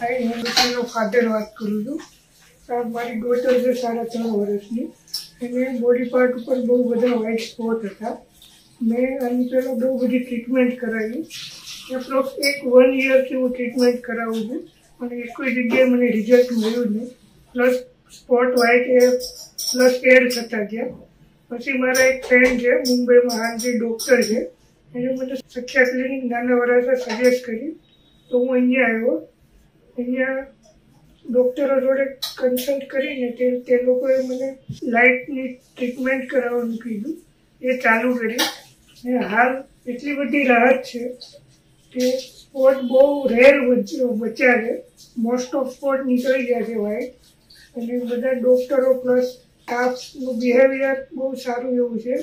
હાય હું એનો ફાધર વાત કરું છું. સાહેબ મારી ડોટર છે સાડા ત્રણ વર્ષની. એને બોડી પાર્ટ ઉપર બહુ બધા વ્હાઇટ સ્પોટ હતા. મેં આની પહેલાં બહુ બધી ટ્રીટમેન્ટ કરાવી. એપ્રોક્સ એક વન યરથી હું ટ્રીટમેન્ટ કરાવું છું. અને એક કોઈ જગ્યાએ મને રિઝલ્ટ મળ્યું નહીં. Plus spot white A plus add થતા ગયા. પછી મારા એક ફ્રેન્ડ છે, મુંબઈમાં હાલ જે ડૉક્ટર છે, એને મને સખ્યા ક્લિનિક નાના વરાસા સજેસ્ટ કરી. તો હું અહીંયા આવ્યો. અહીંયા ડૉક્ટરો જોડે કન્સલ્ટ કરીને તે તે લોકોએ મને લાઇટની ટ્રીટમેન્ટ કરાવવાનું કીધું. એ ચાલુ કરી અને હાલ એટલી બધી રાહત છે કે સ્પોટ બહુ રેર બચ્યા છે મોસ્ટ ઓફ સ્પોટ નીકળી ગયા છે વાઇટ અને બધા ડૉક્ટરો પ્લસ સ્ટાફનું બિહેવિયર બહુ સારું એવું છે.